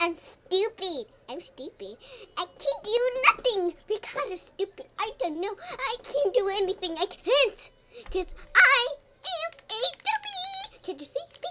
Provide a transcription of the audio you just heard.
I'm stupid. I'm stupid. I can't do nothing because I'm stupid. I don't know. I can't do anything. I can't. Because I am a dummy. Can you see?